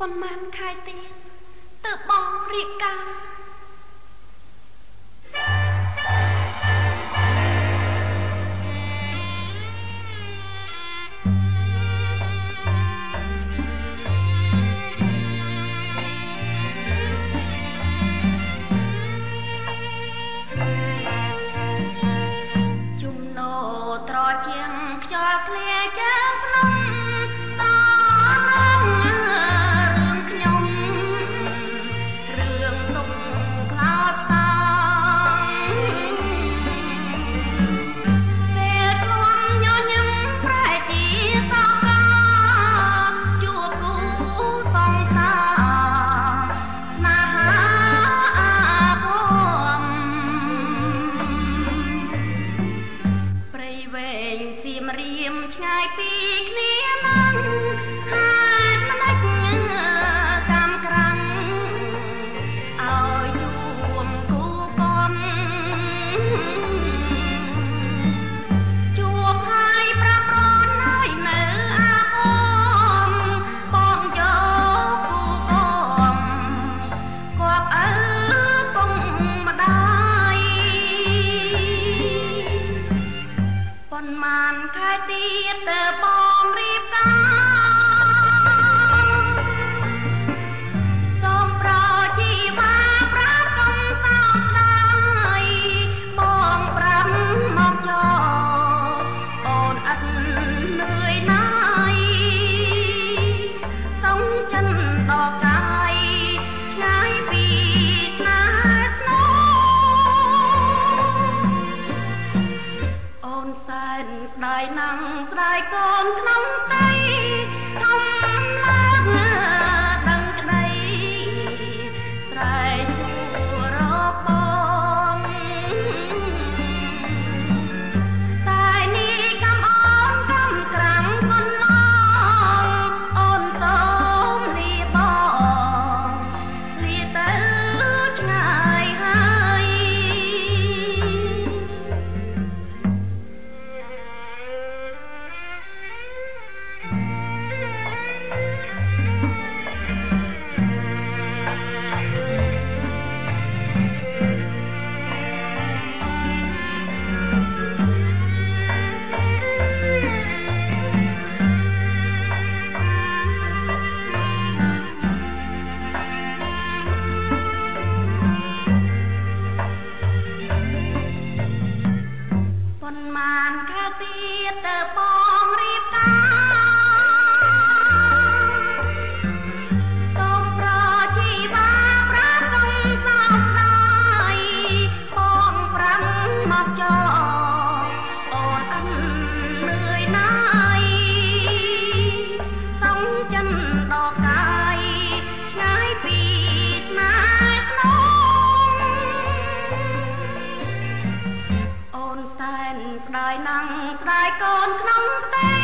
ប៉ុន្មានខែទៀតទើបបងរៀបការត្រជាងខ្យល់ភ្លាច ឆ្ងាយពីគ្នា see the ស្ដាយណាំងស្ដាយកូនក្នុង ផ្ដាយនឹងផ្ដាយកូនក្នុងផ្ទៃ